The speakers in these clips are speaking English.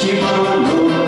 te mandou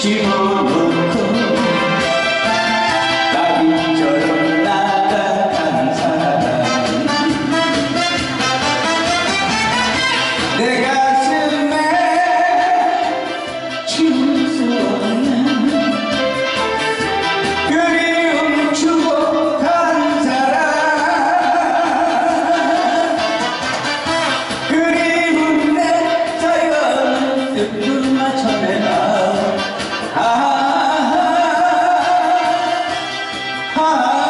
keep Ha!